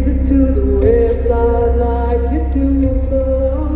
Give it to the wayside like you do, for